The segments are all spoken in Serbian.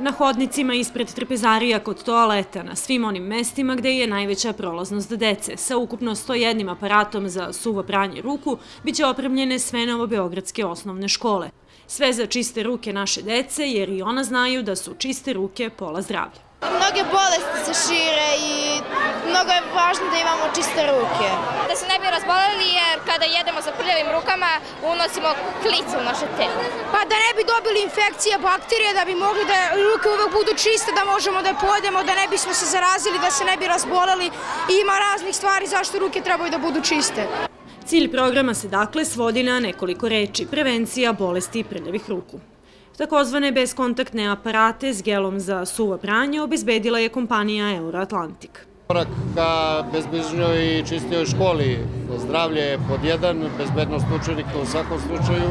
Na hodnicima ispred trpezarija kod toaleta, na svim onim mestima gde je najveća prolaznost dece, sa ukupno 101 aparatom za suvo pranje ruku, biće opremljene sve novobeogradske osnovne škole. Sve za čiste ruke naše dece, jer i ona znaju da su čiste ruke pola zdravlja. Mnoge bolesti se šire i mnogo je važno da imamo čiste ruke. Da se ne bi razboleli jer kada jedemo sa prljavim rukama unosimo klice u naše telo. Pa da ne bi dobili infekcije, bakterije, da bi mogli da ruke uvek budu čiste, da možemo da je pojedemo, da ne bismo se zarazili, da se ne bi razboleli i ima raznih stvari zašto ruke trebaju da budu čiste. Cilj programa se dakle svodi na nekoliko reči, prevencija bolesti prljavih ruku. Takozvane beskontaktne aparate s gelom za suvo pranje obezbedila je kompanija Euroatlantik. Korak ka bezbežnjoj i čistijoj školi. Zdravlje je pod jedan, bezbednost učenika u svakom slučaju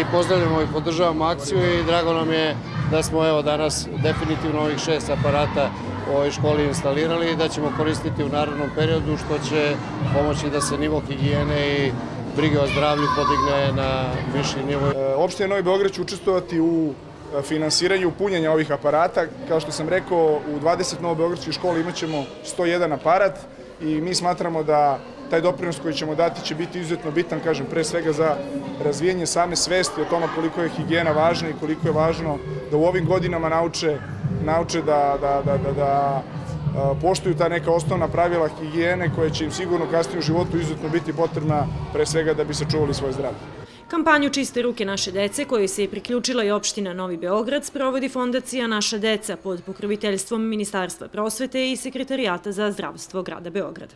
i pozdravljamo i podržavamo akciju i drago nam je da smo evo danas definitivno ovih šest aparata u ovoj školi instalirali i da ćemo koristiti u narodnom periodu što će pomoći da se nivo higijene i brige o zdravlju podigne na viši nivo. E, opština Novi Beograd će učestovati u e, finansiranju punjenja ovih aparata. Kao što sam rekao, u 20 novobeogradskih škola imaćemo 101 aparat i mi smatramo da taj doprinos koji ćemo dati će biti izuzetno bitan, kažem, pre svega za razvijenje same svesti o tome koliko je higijena važna i koliko je važno da u ovim godinama nauče, nauče da, da, da, da, da poštuju ta neka osnovna pravila higijene koje će im sigurno kasnije u životu izuzetno biti potrebna pre svega da bi sačuvali svoje zdravlje. Kampanju Čiste ruke naše dece, kojoj se je priključila i opština Novi Beograd, sprovodi fondacija Naša deca pod pokroviteljstvom Ministarstva prosvete i Sekretarijata za zdravstvo grada Beograda.